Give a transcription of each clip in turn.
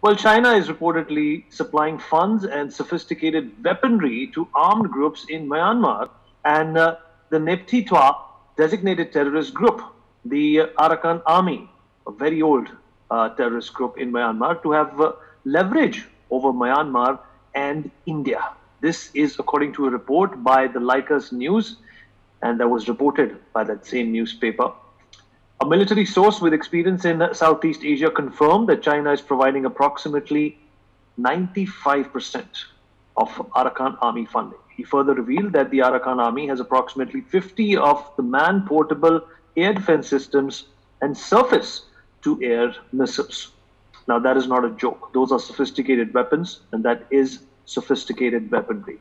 Well, China is reportedly supplying funds and sophisticated weaponry to armed groups in Myanmar and uh, the Naypyitaw designated terrorist group, the Arakan Army, a very old uh, terrorist group in Myanmar, to have uh, leverage over Myanmar and India. This is according to a report by the Lycus News, and that was reported by that same newspaper. A military source with experience in Southeast Asia confirmed that China is providing approximately 95% of Arakan Army funding. He further revealed that the Arakan Army has approximately 50 of the man portable air defense systems and surface to air missiles. Now, that is not a joke. Those are sophisticated weapons, and that is sophisticated weaponry.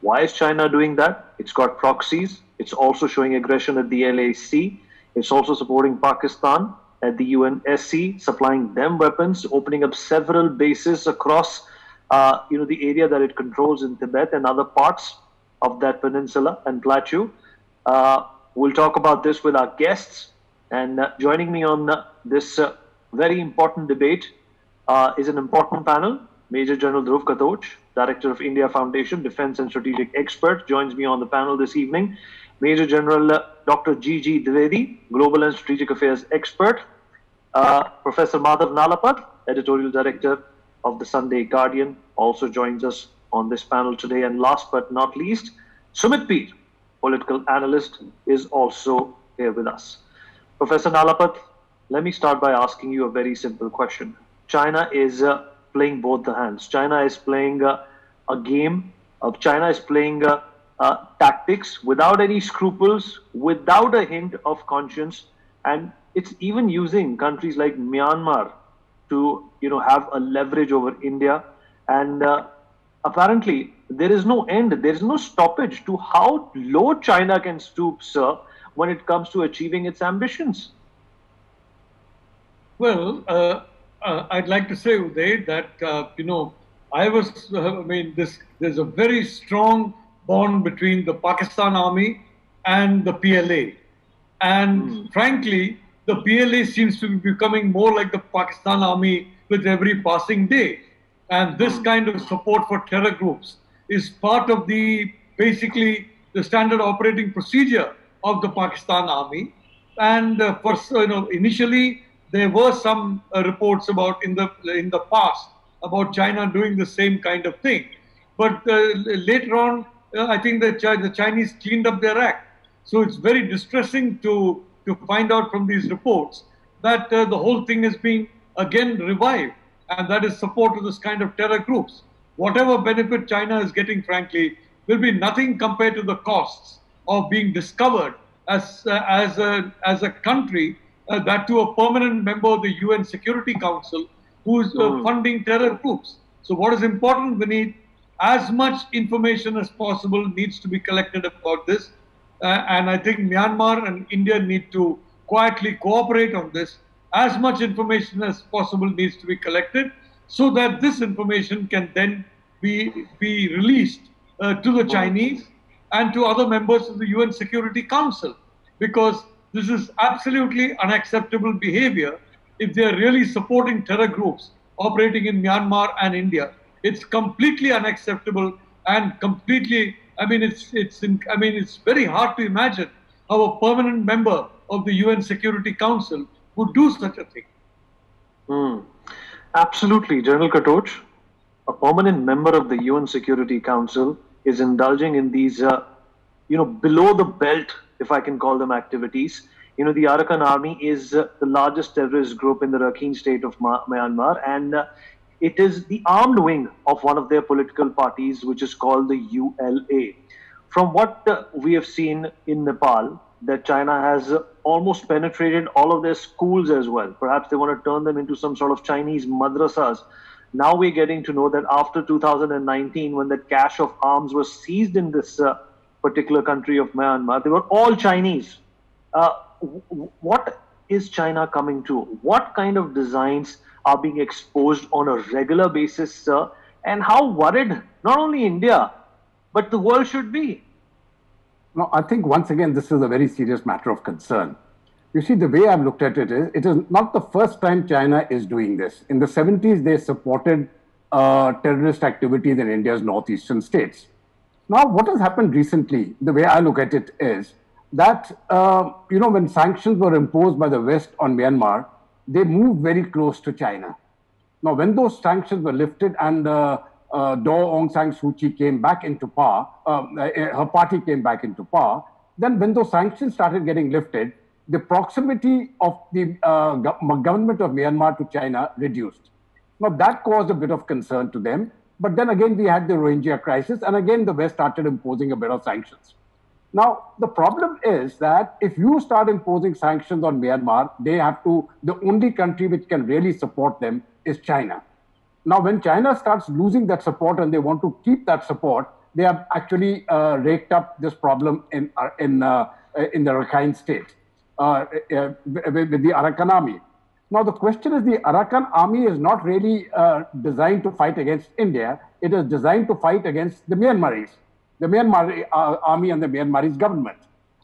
Why is China doing that? It's got proxies. It's also showing aggression at the LAC. It's also supporting Pakistan at the UNSC, supplying them weapons, opening up several bases across, uh, you know, the area that it controls in Tibet and other parts of that peninsula and plateau. Uh, we'll talk about this with our guests. And uh, joining me on uh, this uh, very important debate uh, is an important panel. Major General Dhruv Katoch, Director of India Foundation, Defense and Strategic Expert, joins me on the panel this evening. Major General Dr. G.G. Dwivedi, Global and Strategic Affairs Expert, uh, Professor Madhav Nalapat, Editorial Director of the Sunday Guardian, also joins us on this panel today. And last but not least, Sumit Peer, political analyst, is also here with us. Professor Nalapat, let me start by asking you a very simple question. China is uh, playing both the hands. China is playing uh, a game. Of China is playing uh, tactics without any scruples, without a hint of conscience, and it's even using countries like Myanmar to you know have a leverage over India. And uh, apparently, there is no end. There is no stoppage to how low China can stoop, sir, when it comes to achieving its ambitions. Well, uh, uh, I'd like to say, Uday, that uh, you know, I was. I mean, this there's a very strong bond between the Pakistan Army and the PLA. And mm. frankly, the PLA seems to be becoming more like the Pakistan Army with every passing day. And this mm. kind of support for terror groups is part of the basically the standard operating procedure of the Pakistan Army. And uh, for, you know, initially there were some uh, reports about in the in the past about China doing the same kind of thing. But uh, later on, uh, I think the, the Chinese cleaned up their act. So it's very distressing to, to find out from these reports that uh, the whole thing is being again revived, and that is support to this kind of terror groups. Whatever benefit China is getting, frankly, will be nothing compared to the costs of being discovered as, uh, as, a, as a country uh, that to a permanent member of the UN Security Council who is uh, mm. funding terror groups. So, what is important, Vineet, as much information as possible needs to be collected about this. Uh, and I think Myanmar and India need to quietly cooperate on this. As much information as possible needs to be collected so that this information can then be, be released uh, to the Chinese and to other members of the UN Security Council. Because this is absolutely unacceptable behavior if they are really supporting terror groups operating in Myanmar and India it's completely unacceptable and completely. I mean, it's it's. I mean, it's very hard to imagine how a permanent member of the UN Security Council would do such a thing. Mm. Absolutely, General Katoch, a permanent member of the UN Security Council is indulging in these, uh, you know, below the belt, if I can call them activities. You know, the Arakan Army is uh, the largest terrorist group in the Rakhine state of Ma- Myanmar, and uh, it is the armed wing of one of their political parties, which is called the ULA. From what uh, we have seen in Nepal, that China has almost penetrated all of their schools as well. Perhaps they want to turn them into some sort of Chinese madrasas. Now we're getting to know that after 2019, when the cache of arms was seized in this uh, particular country of Myanmar, they were all Chinese. Uh, what is China coming to? What kind of designs are being exposed on a regular basis, sir, and how worried not only India, but the world should be. No, I think once again, this is a very serious matter of concern. You see, the way I've looked at it is, it is not the first time China is doing this. In the 70s, they supported uh, terrorist activities in India's northeastern states. Now, what has happened recently, the way I look at it is that, uh, you know, when sanctions were imposed by the West on Myanmar, they moved very close to China. Now, when those sanctions were lifted and uh, uh, Daw Aung San Suu Kyi came back into power, um, uh, her party came back into power, then when those sanctions started getting lifted, the proximity of the uh, government of Myanmar to China reduced. Now, that caused a bit of concern to them. But then again, we had the Rohingya crisis, and again, the West started imposing a bit of sanctions. Now, the problem is that if you start imposing sanctions on Myanmar, they have to, the only country which can really support them is China. Now, when China starts losing that support and they want to keep that support, they have actually uh, raked up this problem in, uh, in, uh, in the Rakhine state uh, uh, with the Arakan army. Now, the question is the Arakan army is not really uh, designed to fight against India. It is designed to fight against the Myanmaris, the Myanmar uh, army and the Myanmarese government.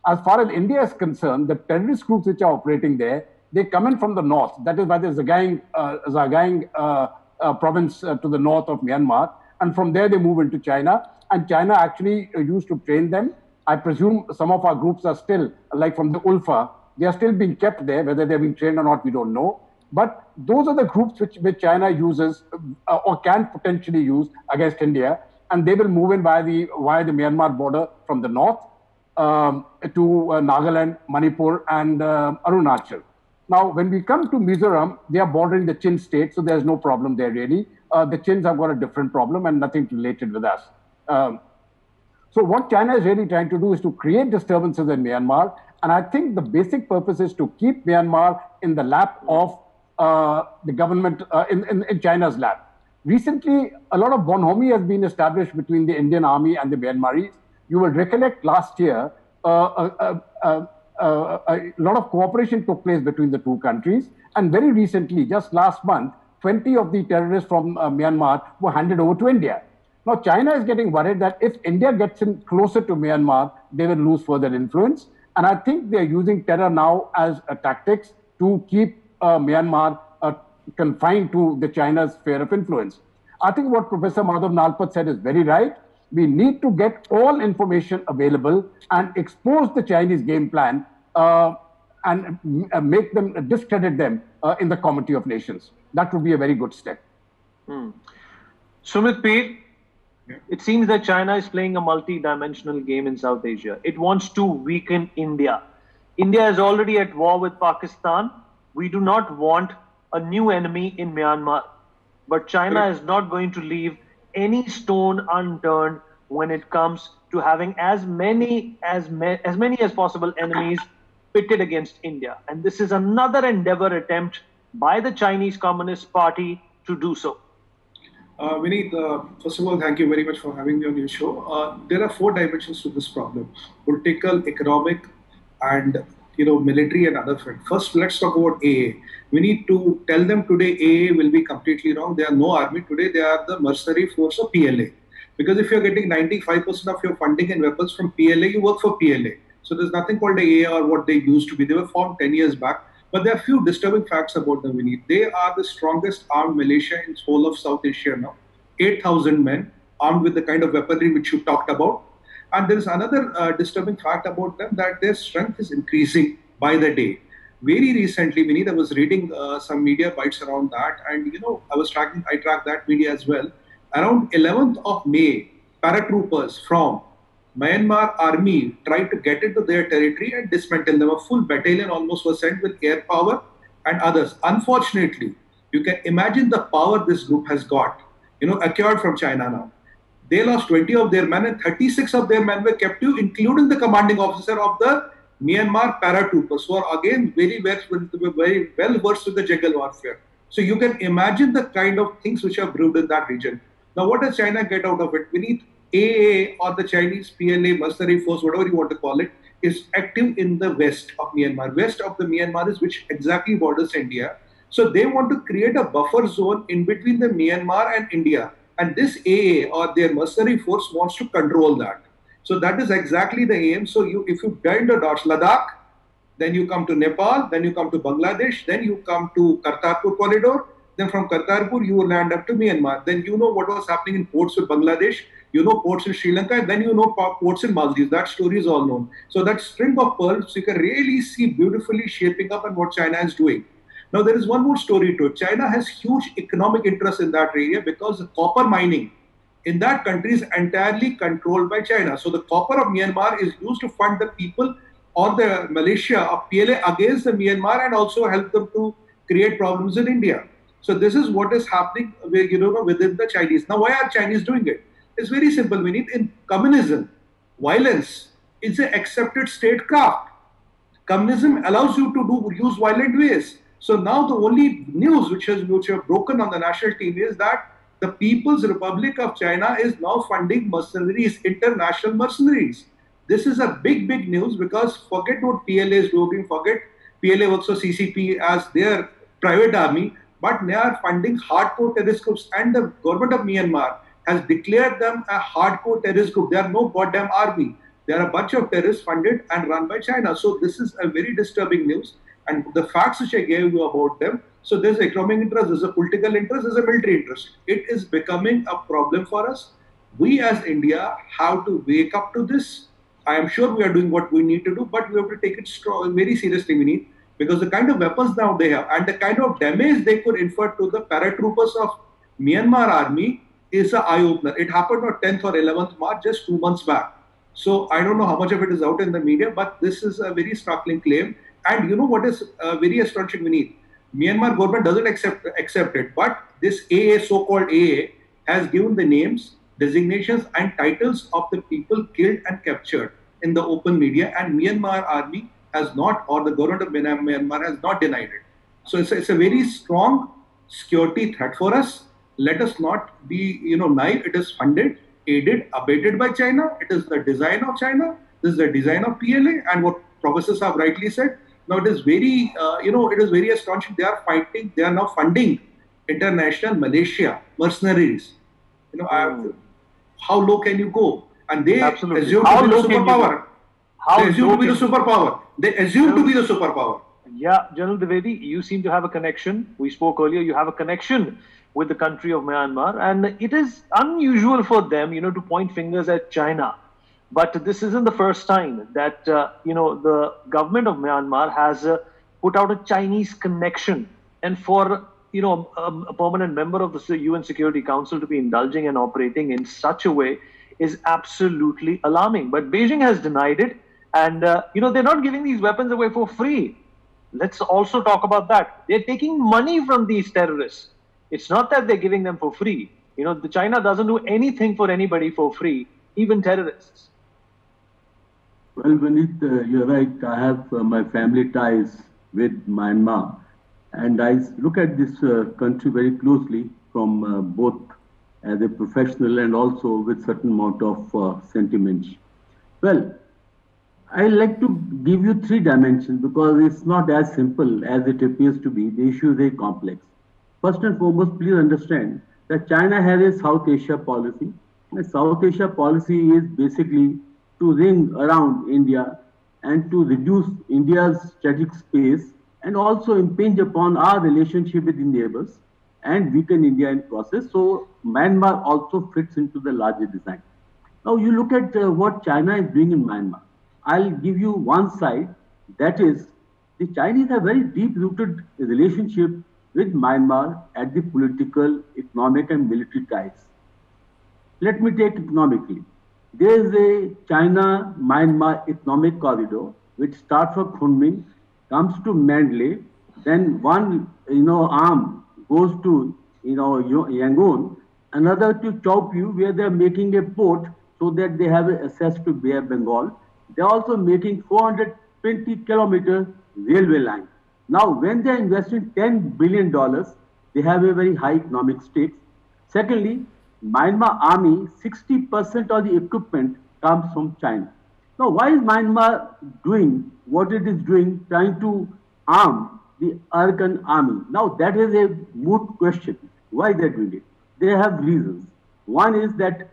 As far as India is concerned, the terrorist groups which are operating there, they come in from the north. That is why there's Sagaing, uh, Sagaing uh, uh, province uh, to the north of Myanmar. And from there, they move into China. And China actually used to train them. I presume some of our groups are still, like from the ULFA, they are still being kept there. Whether they're being trained or not, we don't know. But those are the groups which, which China uses uh, or can potentially use against India, and they will move in via the via the Myanmar border from the north um, to uh, Nagaland, Manipur, and uh, Arunachal. Now, when we come to Mizoram, they are bordering the Chin state, so there's no problem there really. Uh, the Chins have got a different problem and nothing related with us. Um, so what China is really trying to do is to create disturbances in Myanmar and I think the basic purpose is to keep Myanmar in the lap of uh, the government, uh, in, in, in, China's lap. Recently, a lot of bonhomie has been established between the Indian army and the Myanmaris. You will recollect last year, uh, a, a, a, a lot of cooperation took place between the two countries. And very recently, just last month, 20 of the terrorists from uh, Myanmar were handed over to India. Now, China is getting worried that if India gets in closer to Myanmar, they will lose further influence. And I think they're using terror now as a tactics to keep uh, Myanmar uh, confined to the China's sphere of influence. I think what Professor Madhav Nalapat said is very right. We need to get all information available and expose the Chinese game plan uh, and uh, make them discredit them uh, in the Committee of Nations. That would be a very good step. Hmm. Sumit Peer, it seems that China is playing a multi-dimensional game in South Asia. It wants to weaken India. India is already at war with Pakistan. We do not want a new enemy in Myanmar. But China is not going to leave any stone unturned when it comes to having as many as, ma- as many as possible enemies pitted against India. And this is another endeavor attempt by the Chinese Communist Party to do so. Uh, Vineet, uh, first of all, thank you very much for having me on your show. Uh, there are four dimensions to this problem: political, economic, and you know, military and other front. First, let's talk about AA. We need to tell them today AA will be completely wrong. They are no army today. They are the mercenary force of PLA. Because if you're getting 95% of your funding and weapons from PLA, you work for PLA. So there's nothing called AA or what they used to be. They were formed 10 years back. But there are few disturbing facts about them, Vineet. They are the strongest armed militia in whole of South Asia now. 8,000 men armed with the kind of weaponry which you talked about. And there is another uh, disturbing fact about them that their strength is increasing by the day. Very recently, Vineet, I was reading uh, some media bites around that, and you know, I was tracking, I tracked that media as well. Around 11th of May, paratroopers from Myanmar army tried to get into their territory and dismantle them. A full battalion almost was sent with air power and others. Unfortunately, you can imagine the power this group has got, you know, acquired from China now. They lost 20 of their men and 36 of their men were captive, including the commanding officer of the Myanmar paratroopers, who are again very well, very well versed with the jungle warfare. So you can imagine the kind of things which are brewed in that region. Now, what does China get out of it? We need AA or the Chinese PLA mercenary force, whatever you want to call it, is active in the west of Myanmar. West of the Myanmar is which exactly borders India. So they want to create a buffer zone in between the Myanmar and India. And this AA or their mercenary force wants to control that. So that is exactly the aim. So you, if you join the dots, Ladakh, then you come to Nepal, then you come to Bangladesh, then you come to Kartarpur corridor, then from Kartarpur you will land up to Myanmar. Then you know what was happening in ports with Bangladesh, you know ports in Sri Lanka, then you know ports in Maldives. That story is all known. So that string of pearls you can really see beautifully shaping up and what China is doing. Now there is one more story to it. China has huge economic interest in that area because the copper mining in that country is entirely controlled by China. So the copper of Myanmar is used to fund the people or the militia of PLA against the Myanmar and also help them to create problems in India. So this is what is happening you know, within the Chinese. Now, why are Chinese doing it? It's very simple. We need in communism, violence is an accepted statecraft. Communism allows you to do use violent ways. So now the only news which has which have broken on the national TV is that the People's Republic of China is now funding mercenaries, international mercenaries. This is a big, big news because forget what PLA is doing, forget PLA works for CCP as their private army, but they are funding hardcore terrorist groups. And the government of Myanmar has declared them a hardcore terrorist group. They are no goddamn army. They are a bunch of terrorists funded and run by China. So this is a very disturbing news. And the facts which I gave you about them, so there's economic interest, there's a political interest, there's a military interest. It is becoming a problem for us. We as India have to wake up to this I am sure we are doing what we need to do, but we have to take it strong, very seriously. We need because the kind of weapons now they have and the kind of damage they could inflict to the paratroopers of Myanmar army is an eye opener. It happened on 10th or 11th March, just two months back. So I don't know how much of it is out in the media, but this is a very startling claim. And you know what is uh, very astonishing, Vineet? Myanmar government doesn't accept accept it, but this AA, so-called AA, has given the names designations and titles of the people killed and captured in the open media, and Myanmar army has not, or the government of Myanmar has not denied it. So it's a, it's a very strong security threat for us. Let us not be, you know, naive. It is funded, aided, abated by China. It is the design of China. This is the design of PLA, and what professors have rightly said. Now it is very, uh, you know, it is very astonishing. They are fighting. They are now funding international militia mercenaries. You know, hmm how low can you go? And they Absolutely. assume how to be the superpower. How they assume to be the superpower. They assume General, to be the superpower. Yeah, General Dwivedi, you seem to have a connection. We spoke earlier. You have a connection with the country of Myanmar, and it is unusual for them, you know, to point fingers at China. But this isn't the first time that uh, you know the government of Myanmar has uh, put out a Chinese connection, and for you know, a, a, permanent member of the UN Security Council to be indulging and operating in such a way is absolutely alarming. But Beijing has denied it, and uh, you know they're not giving these weapons away for free. Let's also talk about that. They're taking money from these terrorists. It's not that they're giving them for free. You know, the China doesn't do anything for anybody for free, even terrorists. Well, Vineet, uh, you're right. I have uh, my family ties with Myanmar. And I look at this uh, country very closely from uh, both as a professional and also with certain amount of uh, sentiments. Well, I like to give you three dimensions because it's not as simple as it appears to be. The issue is very complex. First and foremost, please understand that China has a South Asia policy. South Asia policy is basically to ring around India and to reduce India's strategic space and also impinge upon our relationship with the neighbors and weaken India in process. So Myanmar also fits into the larger design. Now you look at uh, what China is doing in Myanmar. I'll give you one side. That is, the Chinese have very deep-rooted relationship with Myanmar at the political, economic, and military ties. Let me take economically. There is a China-Myanmar economic corridor which starts from Kunming comes to Mandalay, then one you know arm goes to you know Yangon, another to Kyaukphyu where they are making a port so that they have access to Bay Bengal. They are also making 420 kilometer railway line. Now, when they are investing 10 billion dollars, they have a very high economic stakes. Secondly, Myanmar army, 60% of the equipment comes from China. Now, why is Myanmar doing what it is doing, trying to arm the Arakan army? Now, that is a moot question. Why they're doing it? They have reasons. One is that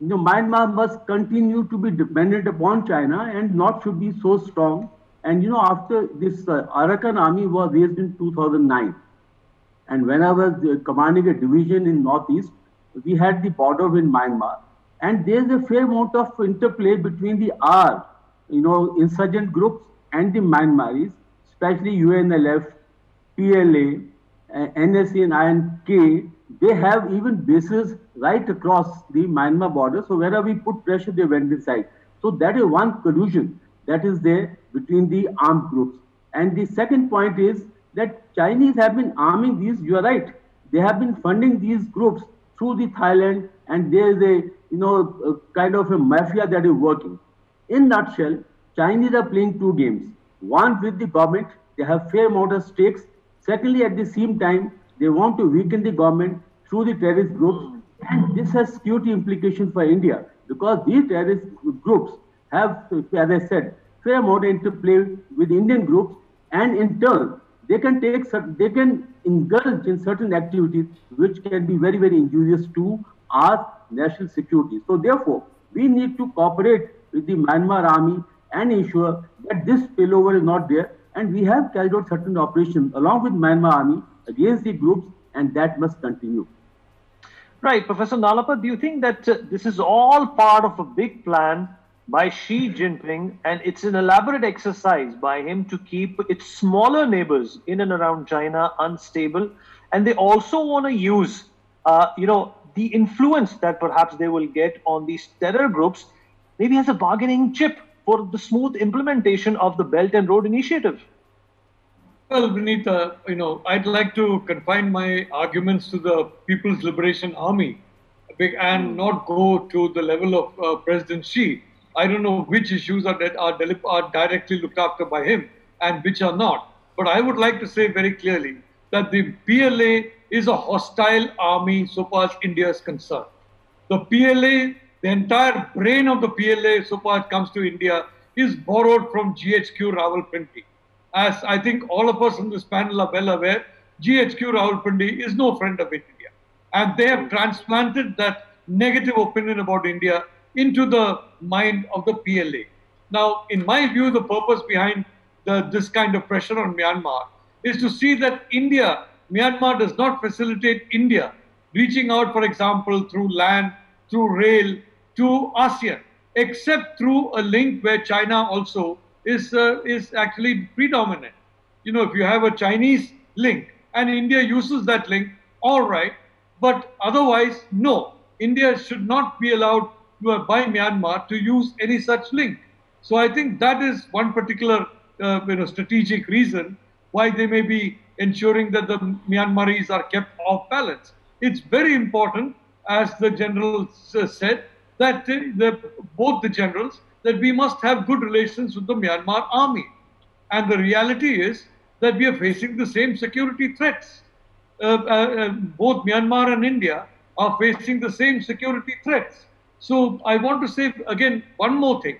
you know, Myanmar must continue to be dependent upon China and not should be so strong And you know, after this uh, Arakan army was raised in 2009, and when I was uh, commanding a division in Northeast, we had the border with Myanmar. And there's a fair amount of interplay between the R, you know, insurgent groups and the Myanmaris, especially UNLF, PLA, uh, NSC and INK. They have even bases right across the Myanmar border. So wherever we put pressure, they went inside. So that is one collusion that is there between the armed groups. And the second point is that Chinese have been arming these, you are right, they have been funding these groups through the Thailand and there is a, you know, a kind of a mafia that is working. In nutshell, Chinese are playing two games. One with the government, they have fair amount of stakes. Secondly, at the same time, they want to weaken the government through the terrorist groups. And this has security implications for India because these terrorist groups have, as I said, fair amount of interplay with Indian groups, and in turn, they can take, they can indulge in certain activities which can be very, very injurious to our national security. So therefore, we need to cooperate with the Myanmar army and ensure that this spillover is not there. And we have carried out certain operations along with Myanmar army against the groups, and that must continue. Right, Professor Nalapat, do you think that uh, this is all part of a big plan by Xi Jinping, and it's an elaborate exercise by him to keep its smaller neighbors in and around China unstable. And they also want to use, uh, you know, the influence that perhaps they will get on these terror groups, maybe as a bargaining chip for the smooth implementation of the Belt and Road Initiative. Well, Vinita, you know, I'd like to confine my arguments to the People's Liberation Army and not go to the level of uh, President Xi I don't know which issues are, that are, are directly looked after by him and which are not. But I would like to say very clearly that the PLA is a hostile army so far as India is concerned. The PLA, the entire brain of the PLA so far as comes to India is borrowed from GHQ Rawalpindi. As I think all of us in this panel are well aware, GHQ Rawalpindi is no friend of India. And they have transplanted that negative opinion about India into the mind of the PLA. Now, in my view, the purpose behind the, this kind of pressure on Myanmar is to see that India, Myanmar does not facilitate India reaching out, for example, through land, through rail to ASEAN, except through a link where China also is, uh, is actually predominant. You know, if you have a Chinese link and India uses that link, all right, but otherwise, no. India should not be allowed by Myanmar to use any such link. So I think that is one particular uh, you know, strategic reason why they may be ensuring that the Myanmaris are kept off balance. It's very important, as the general said, that uh, the, both the generals, that we must have good relations with the Myanmar army. And the reality is that we are facing the same security threats. Uh, uh, uh both Myanmar and India are facing the same security threats. So I want to say again one more thing.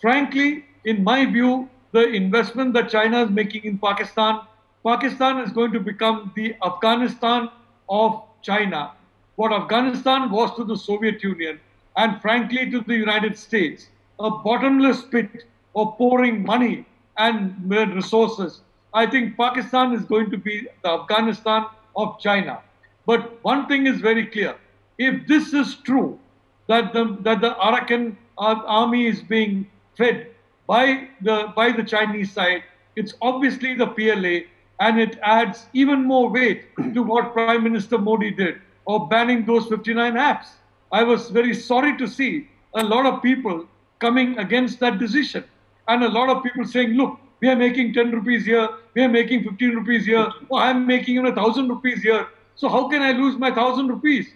Frankly, in my view, the investment that China is making in Pakistan, Pakistan is going to become the Afghanistan of China. What Afghanistan was to the Soviet Union and frankly to the United States, a bottomless pit of pouring money and resources. I think Pakistan is going to be the Afghanistan of China. But one thing is very clear. If this is true, that the, that the Arakan army is being fed by the, by the Chinese side. It's obviously the PLA, and it adds even more weight to what Prime Minister Modi did of banning those 59 apps. I was very sorry to see a lot of people coming against that decision. And a lot of people saying, look, we are making 10 rupees here, we are making 15 rupees here, oh, I'm making even a thousand rupees here. So how can I lose my thousand rupees?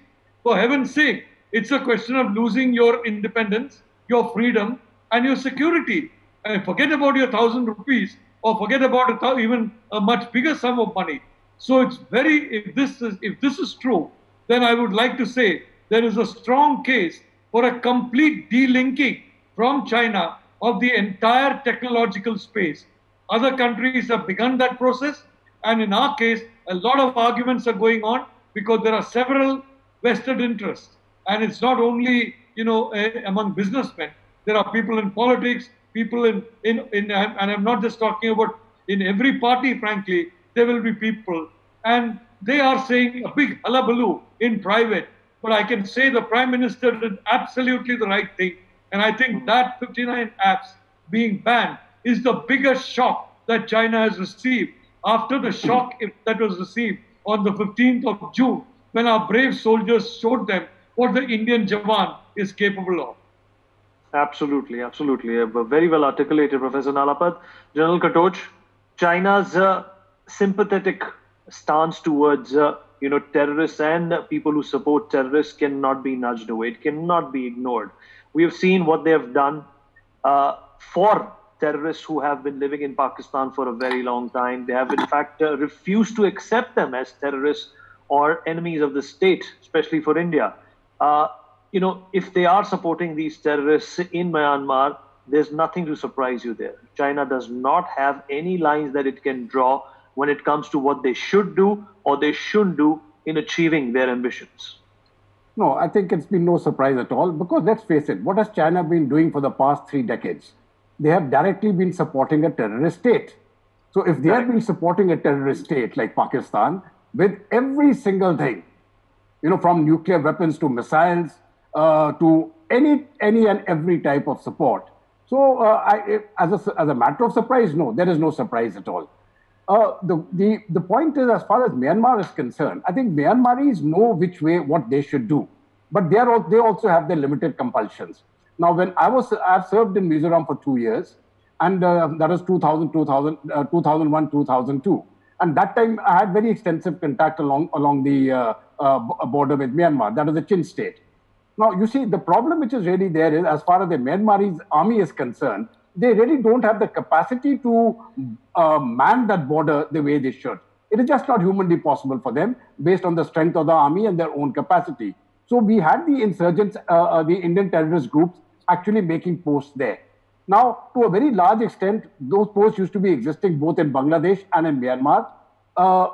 For heaven's sake, it's a question of losing your independence, your freedom, and your security. And forget about your thousand rupees or forget about a even a much bigger sum of money. So it's very, if this is, if this is true, then I would like to say there is a strong case for a complete delinking from China of the entire technological space. Other countries have begun that process, and in our case, a lot of arguments are going on because there are several vested interests. And it's not only, you know, among businessmen. There are people in politics, people in, in, in and I'm not just talking about in every party, frankly, there will be people. And they are saying a big hullabaloo in private. But I can say the Prime Minister did absolutely the right thing. And I think that 59 apps being banned is the biggest shock that China has received after the shock that was received on the 15th of June when our brave soldiers showed them what the Indian Jawan is capable of. Absolutely, absolutely. Very well articulated, Professor Nalapat. General Katoch, China's uh, sympathetic stance towards uh, you know terrorists and people who support terrorists cannot be nudged away. It cannot be ignored. We have seen what they have done uh, for terrorists who have been living in Pakistan for a very long time. They have in fact uh, refused to accept them as terrorists or enemies of the state, especially for India. Uh, you know, if they are supporting these terrorists in Myanmar, there's nothing to surprise you there. China does not have any lines that it can draw when it comes to what they should do or they shouldn't do in achieving their ambitions. No, I think it's been no surprise at all because let's face it, what has China been doing for the past three decades? They have directly been supporting a terrorist state. So if they have been supporting a terrorist state like Pakistan with every single thing, you know, from nuclear weapons to missiles uh, to any any and every type of support, so, uh, I, as, a, as a matter of surprise, no, there is no surprise at all. Uh, the, the, the point is, as far as Myanmar is concerned, I think Myanmaris know which way, what they should do. But they, are, they also have their limited compulsions. Now, when I was, I've served in Mizoram for two years, and uh, that was 2000, 2000, uh, 2001, 2002. And that time I had very extensive contact along, along the uh, uh, border with Myanmar. That was the Chin state. Now, you see, the problem which is really there is, as far as the Myanmarese army is concerned, they really don't have the capacity to uh, man that border the way they should. It is just not humanly possible for them based on the strength of the army and their own capacity. So we had the insurgents, uh, uh, the Indian terrorist groups, actually making posts there. Now, to a very large extent, those posts used to be existing both in Bangladesh and in Myanmar. Uh,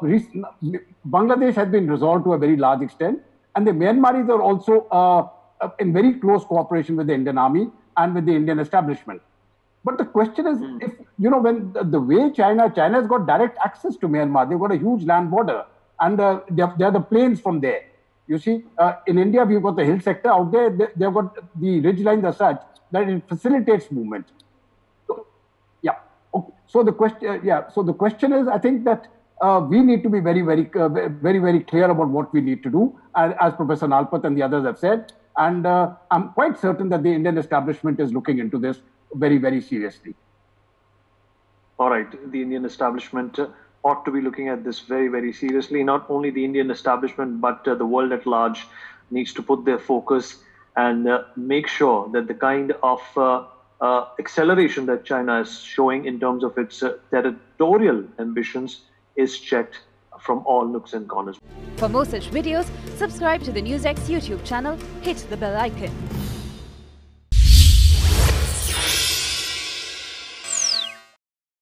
Bangladesh has been resolved to a very large extent, and the Myanmaris are also uh, uh, in very close cooperation with the Indian army and with the Indian establishment. But the question is, mm. if you know, when the, the, way China, China has got direct access to Myanmar, they've got a huge land border, and uh, they, have, they the plains from there. You see, uh, in India, we've got the hill sector out there. They, they've got the ridge lines as such that it facilitates movement. So, yeah. Okay. So the question, uh, yeah. So the question is, I think that uh, we need to be very, very, uh, very, very clear about what we need to do. As Professor Nalapat and the others have said, and uh, I'm quite certain that the Indian establishment is looking into this very, very seriously. All right. The Indian establishment uh, ought to be looking at this very, very seriously. Not only the Indian establishment, but uh, the world at large needs to put their focus and uh, make sure that the kind of uh, uh, acceleration that China is showing in terms of its territorial ambitions is checked from all nooks and corners. For more such videos, subscribe to the NewsX YouTube channel, hit the bell icon.